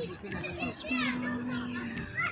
你继续啊。